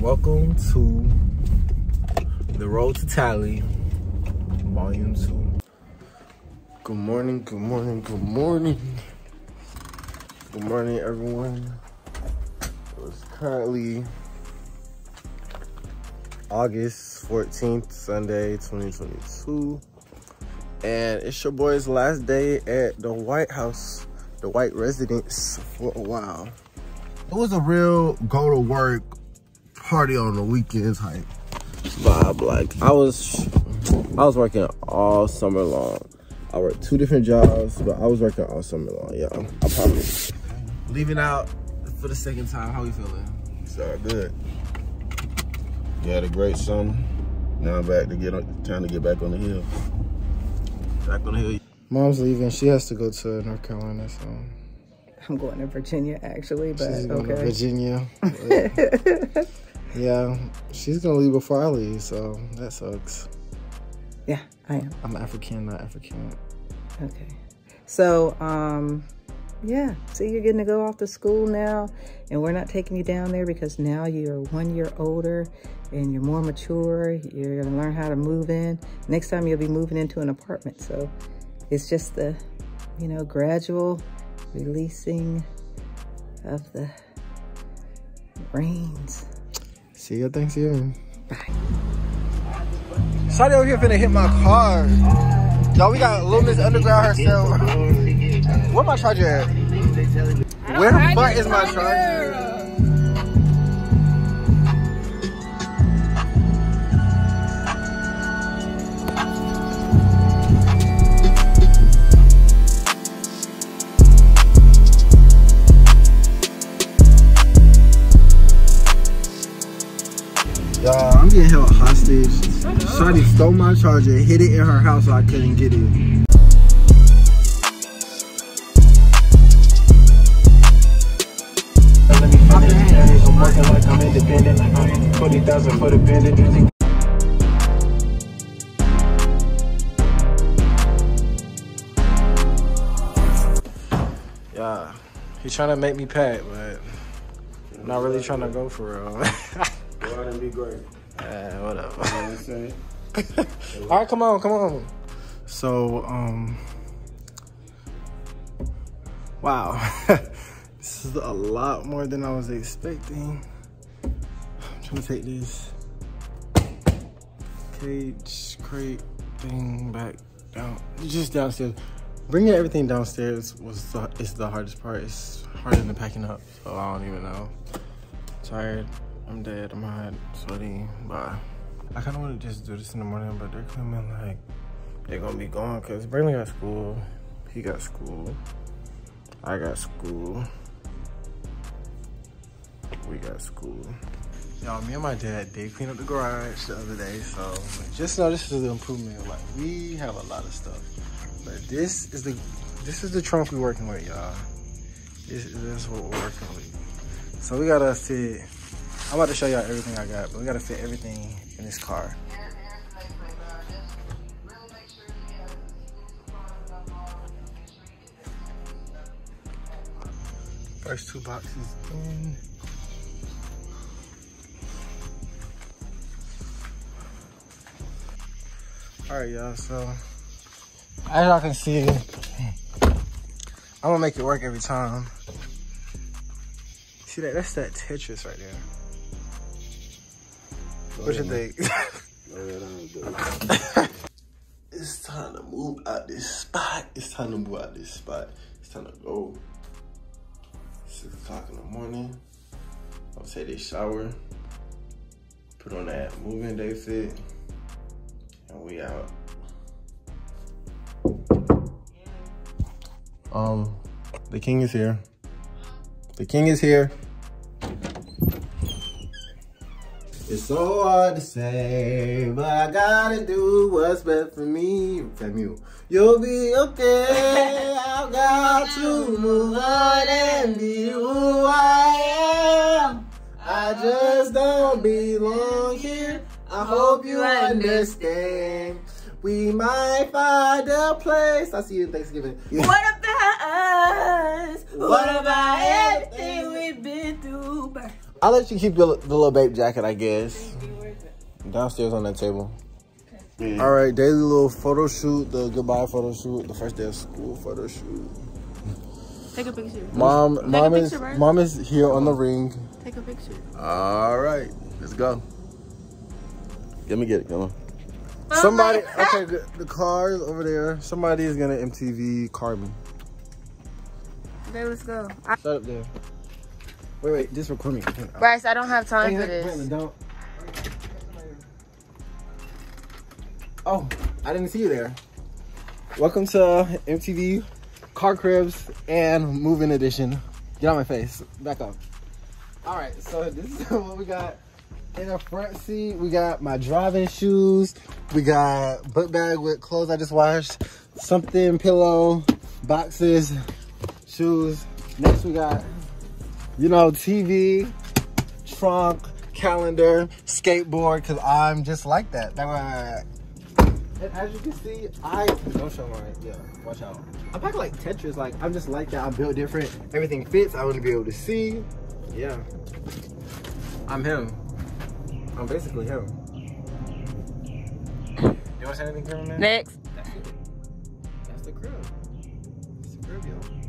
welcome to the Road to Tally, Volume 2. Good morning, good morning, good morning. Good morning, everyone. It's currently August 14th, Sunday, 2022. And it's your boy's last day at the White House, the White Residence for a while. It was a real go to work party on the weekends hype vibe. Like I was, I was working all summer long. I worked two different jobs, but I was working all summer long. Yeah, I promise. Leaving out for the second time. How you feeling? It's all good. You had a great summer. Now I'm back to get on, time to get back on the hill. Back on the hill. Mom's leaving. She has to go to North Carolina, so. I'm going to Virginia actually, but She's going okay. to Virginia. yeah, she's gonna leave before I leave, so that sucks. yeah, I am. I'm African, not African. Okay. So, um, yeah. So you're getting to go off to school now, and we're not taking you down there because now you're one year older and you're more mature. You're gonna learn how to move in. Next time you'll be moving into an apartment. So it's just the, you know, gradual releasing of the reins. See you Thanksgiving. Bye. Shawty over here finna hit my car. Y'all, we got Lil Miss Underground herself. Where my charger at? Where the fuck is my charger? Y'all, I'm getting held hostage. Shawty stole my charger, hid it in her house so I couldn't get it. Let me finish. I'm working like I'm 20,000 for the pendant. Yeah, he's trying to make me pack, but I'm not really trying to go for real. Go out and be great. Eh, whatever. You know what I'm saying? All right, come on, come on. So, um, wow, this is a lot more than I was expecting. I'm trying to take this cage crate thing back down, just downstairs. Bringing everything downstairs was the, is the hardest part. It's harder than packing up, so I don't even know. Tired. I'm dead. I'm hot, sweaty. Bye. I kind of want to just do this in the morning, but they're coming like they're gonna be gone because Braylon got school, he got school, I got school, we got school. Y'all, me and my dad did clean up the garage the other day, so just know this is an improvement. Like we have a lot of stuff, but this is the this is the trunk we're working with, y'all. This, this is what we're working with. So we gotta fit. I'm about to show y'all everything I got, but we gotta fit everything in this car. First two boxes in. All right, y'all, so as y'all can see, I'm gonna make it work every time. See that? That's that Tetris right there. What you think? Go ahead and do it. it's time to move out this spot. It's time to move out this spot. It's time to go. Six o'clock in the morning. I'll take this shower. Put on that moving day fit. And we out. Um, the king is here. The king is here. It's so hard to say, but I gotta do what's best for me. Samuel, you'll be okay. I've got to move on and be who I am. I just don't belong here. I hope you understand. We might find a place. I'll see you in Thanksgiving. What about us? What about everything we've been through? I'll let you keep the, the little babe jacket, I guess. Downstairs on that table. Yeah. All right, daily little photo shoot, the goodbye photo shoot, the first day of school photo shoot. Take a picture. Mom, Take a mom is picture, mom is here on the ring. Take a picture. All right, let's go. Let me get it. Come on. Oh Somebody, okay, the, the car is over there. Somebody is gonna MTV car me. Okay, let's go. I, Shut up there. Wait, wait, just record me. Bryce, I don't have time for this. Brandon, don't. Oh, I didn't see you there. Welcome to MTV Car Cribs and Moving Edition. Get on my face. Back up. All right, so this is what we got in the front seat. We got my driving shoes. We got book bag with clothes I just washed. Something, pillow, boxes, shoes. Next we got, you know, TV, trunk, calendar, skateboard, cause I'm just like that. That way. And as you can see, I don't show mine. Yeah, watch out. I pack like Tetris. Like I'm just like that. I'm built different. Everything fits. I want to be able to see. Yeah, I'm him. I'm basically him. You want to say anything, cameraman? Next. That's the crib. It's the crib, yo.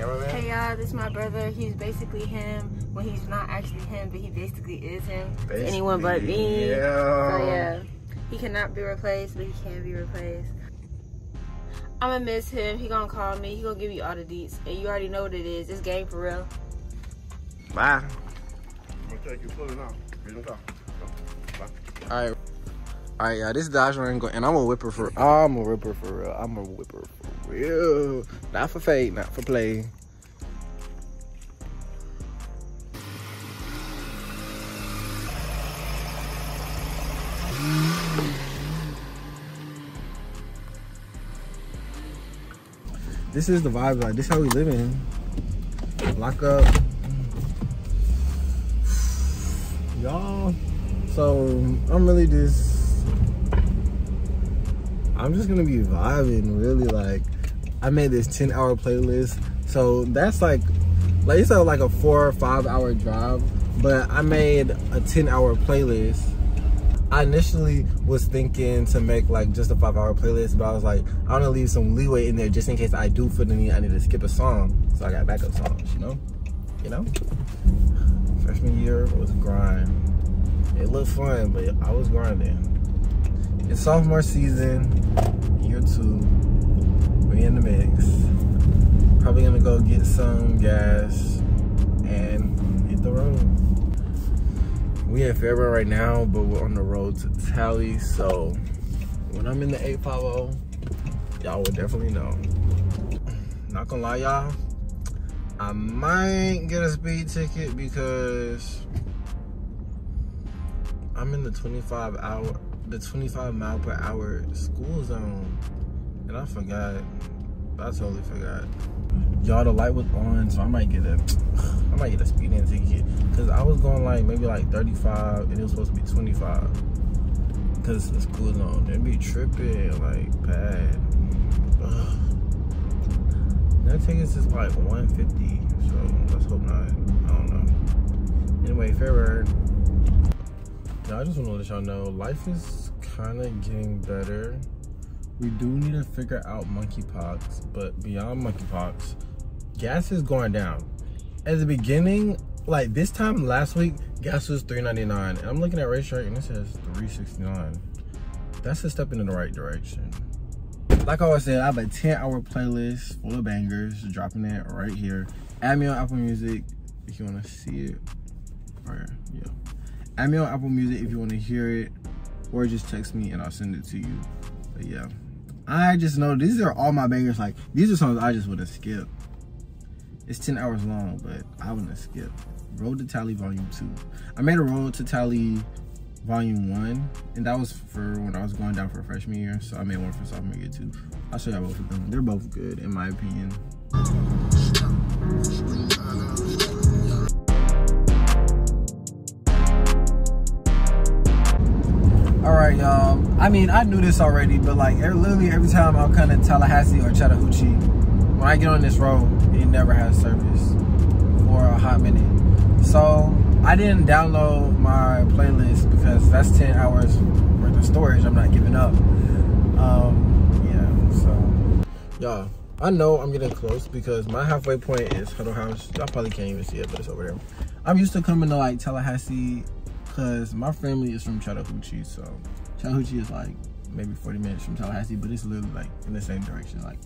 Cameraman. Hey y'all, this is my brother. He's basically him when he's not actually him, but he basically is him. to anyone but me. Yeah. So yeah, he cannot be replaced, but he can be replaced. I'ma miss him. He gonna call me. He gonna give you all the deets, and you already know what it is. It's game for real. Bye. I'm gonna take you put it on. Get in the car. Go. Bye. All right. All right, yeah, this is Dodge Durango, and I'm a whipper for. I'm a whipper for real. I'm a whipper real. Not for fake, not for play. This is the vibe. Like this, how we living. Lock up. y'all so i'm really just i'm just gonna be vibing really like i made this 10 hour playlist so that's like like it's a, like a four or five hour drive but i made a 10 hour playlist i initially was thinking to make like just a five hour playlist but i was like i want to leave some leeway in there just in case i do feel the need i need to skip a song so i got backup songs you know you know freshman year was grind. It looked fun, but I was grinding. It's sophomore season, year two. We in the mix. Probably gonna go get some gas and hit the road. We in Fairburn right now, but we're on the road to Tally. So when I'm in the 850, y'all will definitely know. Not gonna lie, y'all. I might get a speed ticket because I'm in the 25 hour, the 25 mile per hour school zone, and I forgot. I totally forgot. Y'all, the light was on, so I might get a, I might get a speeding ticket because I was going like maybe like 35, and it was supposed to be 25 because it's cool zone. It be tripping like bad. That ticket's just like 150, so let's hope not. I don't know. Anyway, Fairburn. Now I just want to let y'all know life is kind of getting better. We do need to figure out monkeypox, but beyond monkeypox, gas is going down. At the beginning, like this time last week, gas was 3.99, and I'm looking at RaceTrac and it says 3.69. That's a step in the right direction like I always said, I have a 10 hour playlist full of bangers, dropping it right here. Add me on Apple Music if you want to see it. Or, yeah. Add me on Apple Music if you want to hear it, or just text me and I'll send it to you. But yeah, I just know these are all my bangers. Like, these are songs I just would have skipped. It's 10 hours long, but I wouldn't have skipped. Road to Tally Volume 2. I made a Road to Tally volume one and that was for when i was going down for freshman year so i made one for sophomore year too i'll show you both of them they're both good in my opinion right y'all i mean i knew this already but like literally every time i'm kind of tallahassee or chattahoochee when i get on this road it never has service for a hot minute so I didn't download my playlist because that's 10 hours worth of storage I'm not giving up. Um, yeah, so y'all, I know I'm getting close because my halfway point is Huddle House. Y'all probably can't even see it, but it's over there. I'm used to coming to like Tallahassee because my family is from Chattahoochee, so Chattahoochee is like maybe 40 minutes from Tallahassee, but it's literally like in the same direction. Like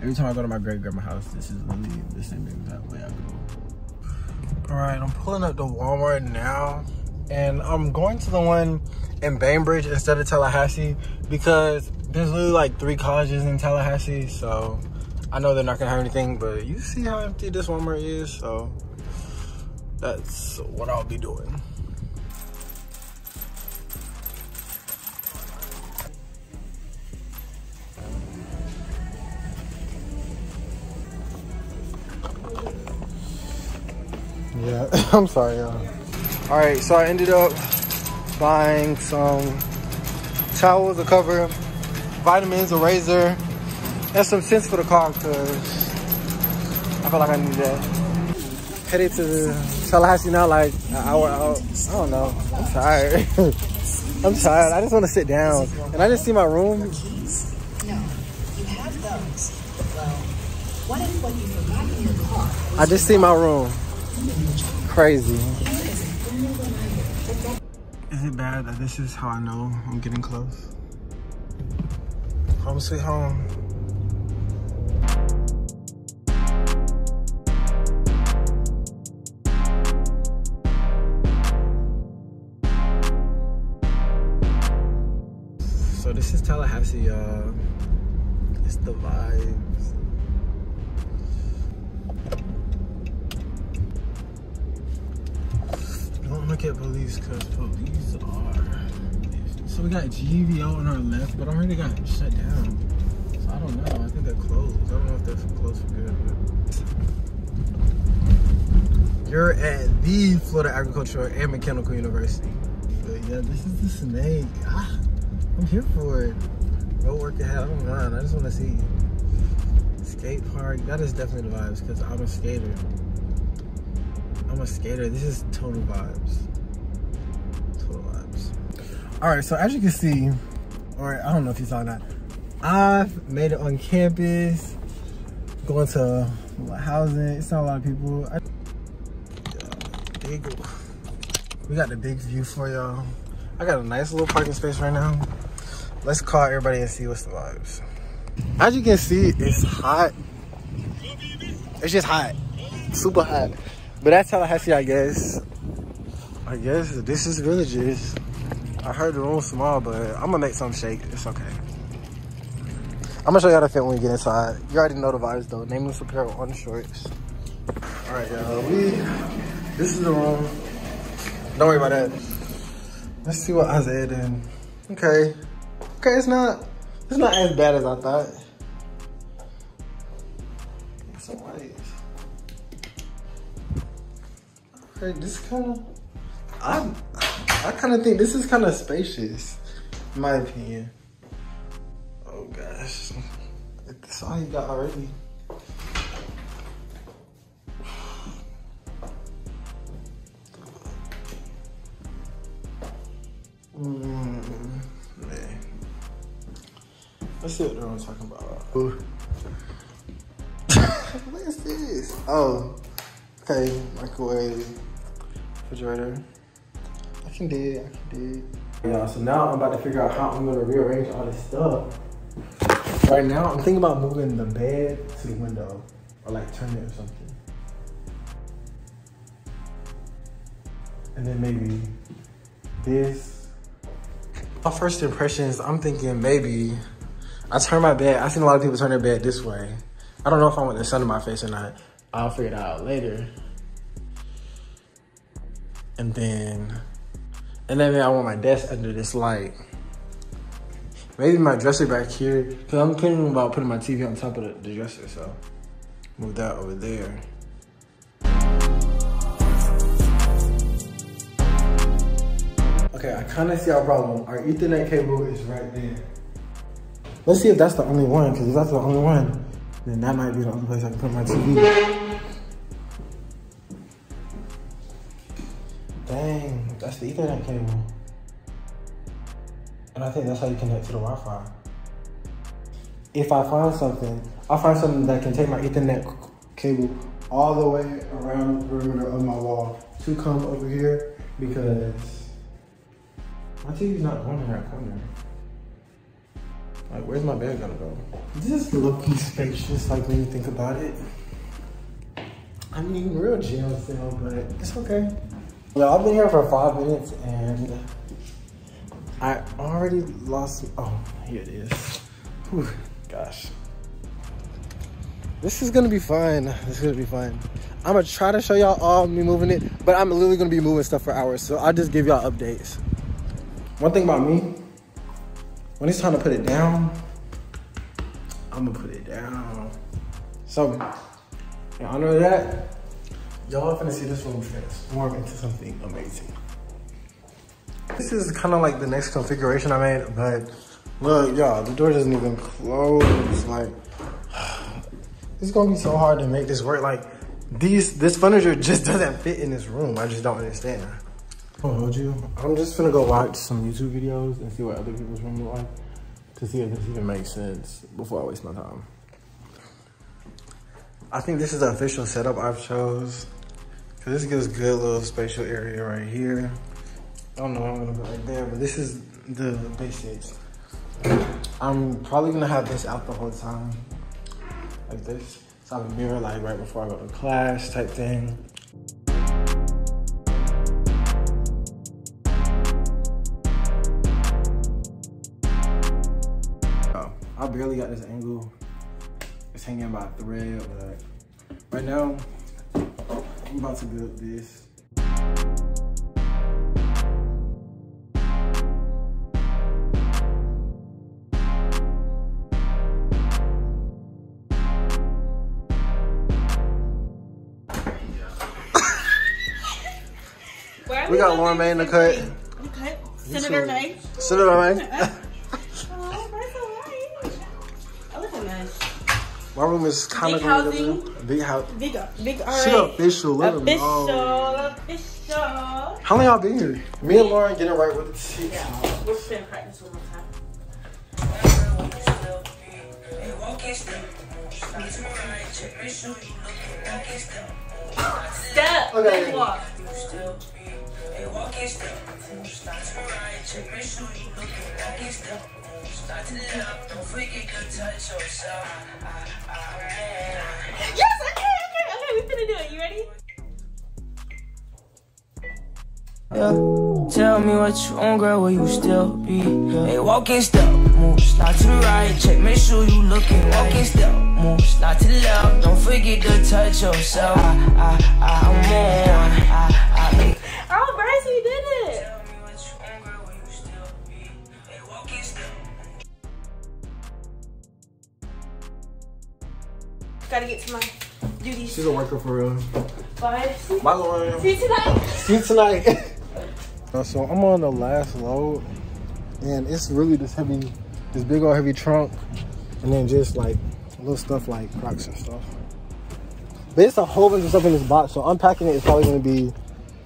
every time I go to my great grandma's house, this is literally the same exact way I go. All right, I'm pulling up to Walmart now, and I'm going to the one in Bainbridge instead of Tallahassee because there's literally like three colleges in Tallahassee, so I know they're not gonna have anything, but you see how empty this Walmart is, so that's what I'll be doing. I'm sorry, y'all. All right, so I ended up buying some towels, a cover, vitamins, a razor, and some scents for the car because I feel like I need that. Headed to Tallahassee now, like an hour out. I don't know. I'm tired. I'm tired. I just want to sit down. And I just see my room. No, you have those. Well, what you forgot car I just see my room. Crazy. Is it bad that this is how I know I'm getting close? Home sweet home. So this is Tallahassee, y'all. It's the vibes. Don't police because police are. So we got GVO on our left, but I heard they got shut down. So I don't know. I think they're closed. I don't know if they're closed for good. But... You're at the Florida Agricultural and Mechanical University. But yeah, this is the snake. Ah, I'm here for it. Go work ahead. I don't mind. I just want to see skate park. That is definitely the vibes because I'm a skater. I'm a skater. This is total vibes. All right, so as you can see, or I don't know if you saw that, I've made it on campus, going to my housing. It's not a lot of people. I, we got the big view for y'all. I got a nice little parking space right now. Let's call everybody and see what's the vibes. As you can see, it's hot. It's just hot, super hot. But that's Tallahassee, I guess. I guess this is villages. I heard the room's small, but I'm gonna make some shake. It's okay. I'm gonna show you how to fit when we get inside. You already know the vibes though. Nameless apparel on the shorts. All right, y'all. We. This is the room. Don't worry about that. Let's see what Isaiah did. Okay. Okay, it's not. It's not as bad as I thought. It's alright. Okay, this kind of, I, I kind of think this is kind of spacious, in my opinion. Oh gosh, that's all you got already. Mm, man. Let's see what they're talking about. what is this? Oh, okay, microwave, refrigerator. I can dig, I can dig. Yeah, so now I'm about to figure out how I'm gonna rearrange all this stuff. Right now, I'm thinking about moving the bed to the window, or like turn it or something. And then maybe this. My first impressions, I'm thinking maybe I turn my bed. I've seen a lot of people turn their bed this way. I don't know if I want the sun in my face or not. I'll figure it out later. And then, and then I want my desk under this light. Maybe my dresser back here, cause I'm thinking about putting my TV on top of the, the dresser, so move that over there. Okay, I kind of see our problem. Our Ethernet cable is right there. Let's see if that's the only one, because if that's the only one, then that might be the only place I can put my TV. The Ethernet cable. And I think that's how you connect to the Wi-Fi. If I find something, I'll find something that can take my Ethernet cable all the way around the perimeter of my wall to come over here because my TV's not going in that corner. Like, where's my bed gonna go? This is low-key spacious, like when you think about it. I mean, real jail cell, but it's okay. Well, I've been here for five minutes and I already lost. Oh, here it is. Whew, gosh. This is gonna be fun. This is gonna be fun. I'm gonna try to show y'all all me moving it, but I'm literally gonna be moving stuff for hours, so I'll just give y'all updates. One thing about me, when it's time to put it down, I'm gonna put it down. So, in honor of that, y'all finna see this room transform into something amazing. This is kind of like the next configuration I made, but look, y'all, the door doesn't even close. Like, it's gonna be so hard to make this work. Like, these this furniture just doesn't fit in this room. I just don't understand. I'll hold you. I'm just gonna go watch some YouTube videos and see what other people's room look like to see if this even makes sense before I waste my time. I think this is the official setup I've chose. Cause this gives good little spatial area right here. I don't know I'm gonna go right there, but this is the basics. I'm probably gonna have this out the whole time. Like this. So I have a mirror like right before I go to class type thing. Oh, I barely got this angle. It's hanging by a thread, but right now, I'm about to build this. We got Lauren May in the cut. Okay. Senator May. Senator May. My room is kind of Big housing. Big house. Big, big, She alright. official. Look. Official, Oh. official. How long y'all been here? Me and Lauren getting right with the tea. Yeah, we're gonna practice one more time. Step. Okay. Then walk. Yes, okay, okay, okay. We finna do it. You ready? Yeah. Tell me what you want, girl, will you still be? Hey, walking step, move, slide to the right, check, make sure you looking. Walking step, move, slide to left, don't forget to touch yourself. I, I, I, I'm on. I, I, make Oh, Bryce, we did it. Tell me what you want, girl, will you still be? Hey, walking step. Gotta get to my duties. She's a worker for real. Bye. See Bye, Lauren. see you tonight. See you tonight. Uh, so I'm on the last load, and it's really this heavy, this big old heavy trunk, and then just like little stuff like rocks and stuff. But it's a whole bunch of stuff in this box, so unpacking it is probably gonna be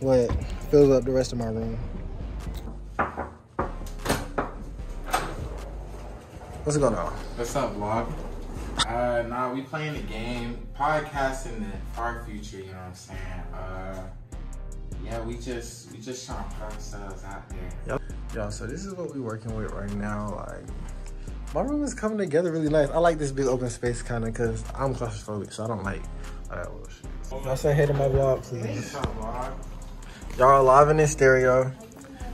what fills up the rest of my room. What's going on? What's up, vlog? Uh, nah, we playing the game, podcast in the far future. You know what I'm saying? Uh, yeah, we just we just trying to put ourselves out there. Yep. Yo, so this is what we're working with right now. Like, my room is coming together really nice. I like this big open space kind of because I'm claustrophobic, so I don't like all that little shit. Y'all say hey to my vlog, please. What's up, vlog? Y'all are live in this stereo.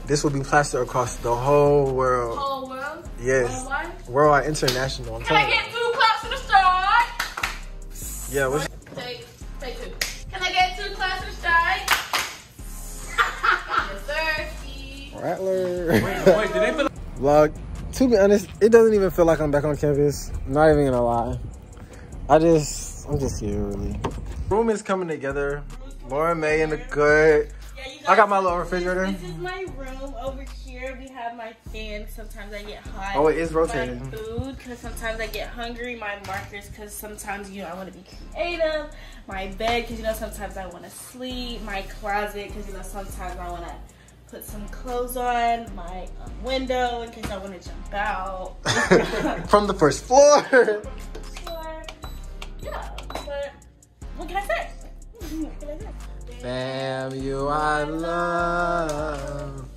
This will be plastered across the whole world. Whole world. Yes, Worldwide. worldwide, international. I'm Can I get two claps to the start? Yeah, what's Take, take two. Can I get two claps to the start? yes, sir. Rattler. Vlog. To be honest, it doesn't even feel like I'm back on campus. Not even gonna lie. I just, I'm just here really. Room is coming together. Lauren May in the good. Yeah, you I got my little refrigerator. This is my room over here. We have my fan. Sometimes I get hot. Oh, it is My rotating. food, because sometimes I get hungry. My markers, because sometimes you know I want to be creative. My bed, because you know sometimes I want to sleep. My closet, because you know sometimes I want to put some clothes on my um, window in case I want to jump out. From the first floor. Sure. Yeah, but what can I say? What can I say? Damn you, I love.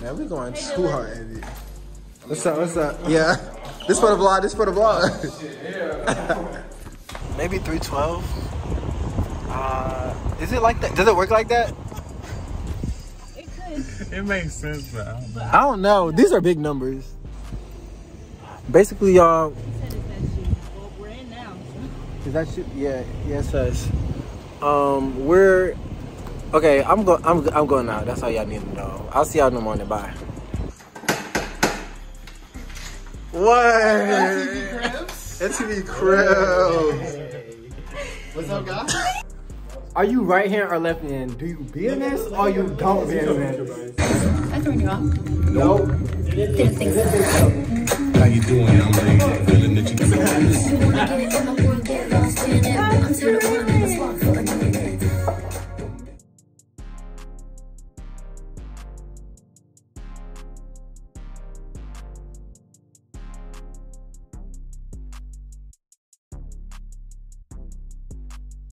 Man, we going too hard, Andy. What's up? What's up? Yeah. This for the vlog. This for the vlog. Maybe 312. Uh, is it like that? Does it work like that? It makes sense, but I don't know. I don't know. These are big numbers. Basically, y'all. Is that you? Yeah, yeah, it says. Um, we're okay. I'm going. I'm I'm going out. That's all y'all need to know. I'll see y'all in the morning. Bye. What? MTV Cribs. What's up, guys? Are you right hand or left hand? Do you be a mess? or you don't be a mess? I turned you off. Nope. Didn't think so. How you doing? I'm feeling that you can do this. I'm tired of